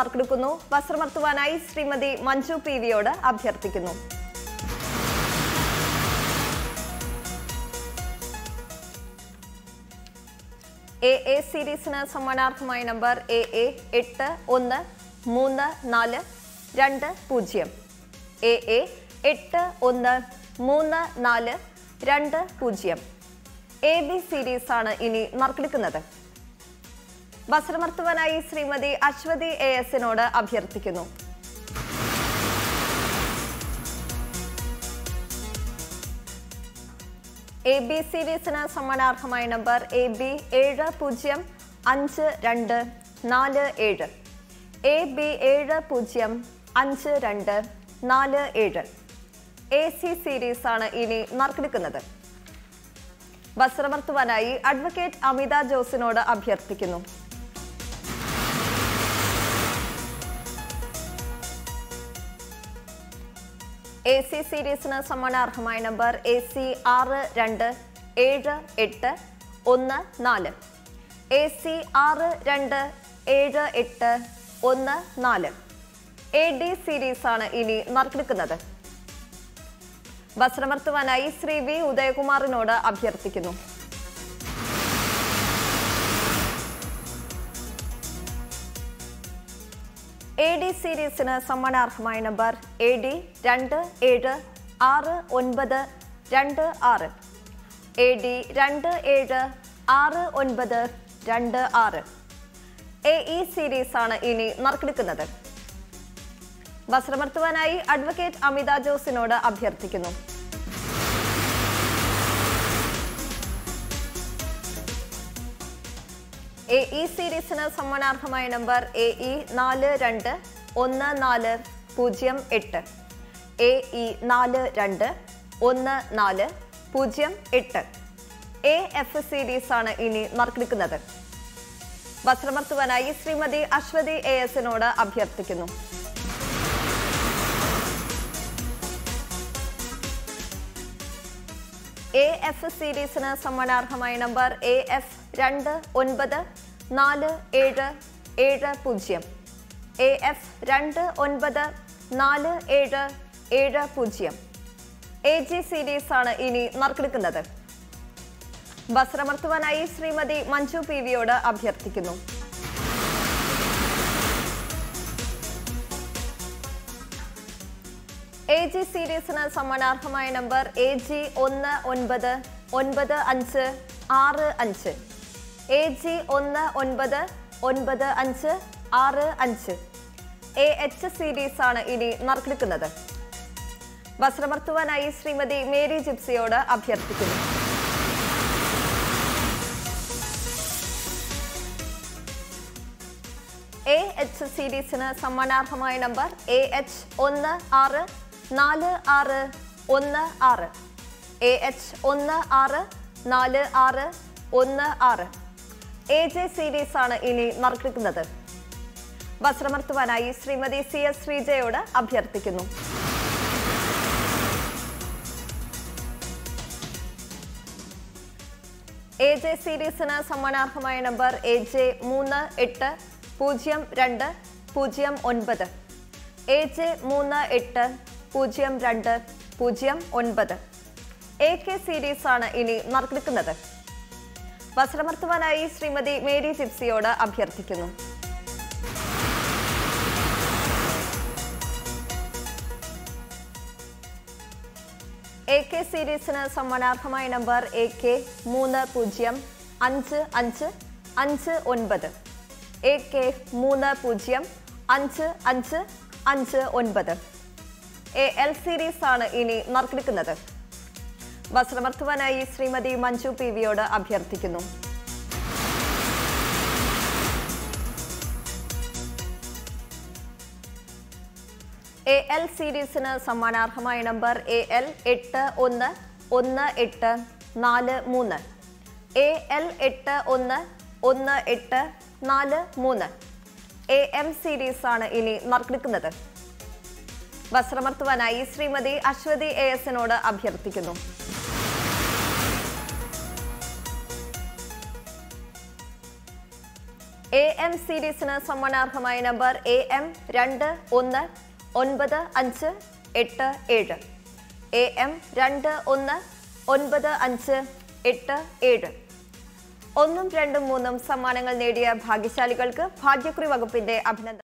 നറുക്കെടുക്കുന്നു വസ്ത്രമർത്തുവാനായി ശ്രീമതി മഞ്ജു പി വിയോട് അഭ്യർത്ഥിക്കുന്നു. എ എ സീരീസിന് സമ്മാനാർഹമായ നമ്പർ എ എ എട്ട് ഒന്ന് മൂന്ന് നാല് രണ്ട് പൂജ്യം. എ എ എട്ട് ഒന്ന് മൂന്ന് നാല് രണ്ട് പൂജ്യം. എ ബി സീരീസാണ് ഇനി നറുക്കെടുക്കുന്നത് വസ്ത്രമർത്തുവാനായി ശ്രീമതി അശ്വതി എ എസിനോട് അഭ്യർത്ഥിക്കുന്നു. എ ബി സീരീസിന് സമ്മാനാർഹമായ നമ്പർ എ ബി ഏഴ് പൂജ്യം അഞ്ച് രണ്ട് നാല് ഏഴ്. എ ബി ഏഴ് പൂജ്യം അഞ്ച് രണ്ട് നാല് ഏഴ്. എ സി സീരീസ് ആണ് ഇനി നറുക്കെടുക്കുന്നത് വസ്ത്രമർത്തുവാനായി അഡ്വക്കേറ്റ് അമിത ജോസിനോട് അഭ്യർത്ഥിക്കുന്നു. എ സി സീരീസിന് സമ്മാനാർഹമായ നമ്പർ എ സി ആറ് രണ്ട് ഏഴ് എട്ട് ഒന്ന് നാല്. എ സി ആറ് രണ്ട് ഏഴ് എട്ട് ഒന്ന് നാല്. എ ഡി സീരീസാണ് ഇനി നറുക്കെടുക്കുന്നത് വസ്ത്രമർത്തുവാനായി ശ്രീ വി ഉദയകുമാറിനോട് അഭ്യർത്ഥിക്കുന്നു. എ ഡി സീരീസിന് സമ്മാനാർഹമായ നമ്പർ എ ഡി രണ്ട് ഏഴ് ആറ് ഒൻപത് രണ്ട് ആറ്. എ ഡി രണ്ട് ഏഴ് ആറ് ഒൻപത് രണ്ട് ആറ്. എ ഇ സീരീസ് ആണ് ഇനി നറുക്കെടുക്കുന്നത്. വസ്ത്രമർത്തുവാനായി അഡ്വക്കേറ്റ് അമിത ജോസിനോട് അഭ്യർത്ഥിക്കുന്നു. എ ഇ സീരീസിന് സമ്മാനാർഹമായ നമ്പർ എ ഇ നാല് രണ്ട് ഒന്ന് നാല് പൂജ്യം എട്ട്. എ ഇ നാല് രണ്ട് ഒന്ന് നാല് പൂജ്യം എട്ട്. എ എഫ് സീരീസ് ആണ് ഇനി നറുക്കെടുക്കുന്നത് വസ്ത്രമർത്തുവാനായി ശ്രീമതി അശ്വതി എ എസിനോട് അഭ്യർത്ഥിക്കുന്നു. എ എഫ് സീരീസിന് സമ്മാനാർഹമായ നമ്പർ എ എഫ് രണ്ട് ഒൻപത് നാല് ഏഴ് ഏഴ് പൂജ്യം. എ എഫ് രണ്ട് ഒൻപത് നാല് ഏഴ് ഏഴ് പൂജ്യം. എ ജി സീരീസ് ആണ് ഇനി നറുക്കെടുക്കുന്നത്. വസ്ത്രമർത്തുവാനായി ശ്രീമതി മഞ്ജു പി വിയോട് അഭ്യർത്ഥിക്കുന്നു. എ ജി സീരീസിന് സമ്മാനാർഹമായ നമ്പർ എ ജി ഒന്ന് ഒൻപത് ഒൻപത് അഞ്ച് ആറ് അഞ്ച്. എ ജി ഒന്ന് ഒൻപത് ഒൻപത് അഞ്ച് ആറ് അഞ്ച്. എ എച്ച് സീരീസാണ് ഇനി നറുക്കെടുക്കുന്നത് വസ്ത്രമർത്തുവാനായി ശ്രീമതി മേരി ജിപ്സിയോട് അഭ്യർത്ഥിക്കുന്നു. എ എച്ച് സീരീസിന് സമ്മാനാർഹമായ നമ്പർ എ എച്ച് ഒന്ന് ആറ് നാല് ആറ് ഒന്ന് ആറ്. എ എച്ച് ഒന്ന് ആറ് നാല് ആറ് ഒന്ന് ആറ്. എ ജെ സീരീസ് ആണ് ഇനി നറുക്കെടുക്കുന്നത് വസ്ത്രമർത്തുവാനായി ശ്രീമതി സി എസ് ശ്രീജയോട് അഭ്യർത്ഥിക്കുന്നു. എ ജെ സീരീസിന് സമ്മാനാർഹമായ നമ്പർ എ ജെ മൂന്ന് എട്ട് പൂജ്യം രണ്ട് പൂജ്യം ഒൻപത്. എ ജെ മൂന്ന് എട്ട് പൂജ്യം രണ്ട് പൂജ്യം ഒൻപത്. എ കെ സീരീസ് ആണ് ഇനി നറുക്കെടുക്കുന്നത് വസ്ത്രമർത്തുവാനായി ശ്രീമതി മേരി ജിപ്സിയോട് അഭ്യർത്ഥിക്കുന്നു. എ കെ സീരീസിന് സമ്മാനാർഹമായ നമ്പർ എ കെ മൂന്ന് പൂജ്യം അഞ്ച് അഞ്ച് അഞ്ച് ഒൻപത്. എ കെ മൂന്ന് പൂജ്യം അഞ്ച് അഞ്ച് അഞ്ച് ഒൻപത്. എ എൽ സീരീസ് ആണ് ഇനി നറുക്കെടുക്കുന്നത് വസ്ത്രമർത്തുവാനായി ശ്രീമതി മഞ്ജു പി വിയോട് അഭ്യർത്ഥിക്കുന്നു. എ എൽ സീരീസിന് സമ്മാനാർഹമായ നമ്പർ എ എൽ എട്ട് ഒന്ന് ഒന്ന് എട്ട് നാല് മൂന്ന്. എ എൽ എട്ട് ഒന്ന് ഒന്ന് എട്ട് നാല് മൂന്ന്. എ എം സീരീസ് ആണ് ഇനി നറുക്കെടുക്കുന്നത് വസ്ത്രമർത്തുവാനായി ശ്രീമതി അശ്വതി എ എസിനോട് അഭ്യർത്ഥിക്കുന്നു. എ എം സീരീസിന് സമ്മാനാർഹമായ നമ്പർ എ എം രണ്ട് ഒന്ന് ഒൻപത് അഞ്ച് എട്ട് ഏഴ്. എ എം രണ്ട് ഒന്ന് ഒൻപത് അഞ്ച് എട്ട് ഏഴ്. ഒന്നും രണ്ടും മൂന്നും സമ്മാനങ്ങൾ നേടിയ ഭാഗ്യശാലികൾക്ക് ഭാഗ്യക്കുറി വകുപ്പിന്റെ അഭിനന്ദനം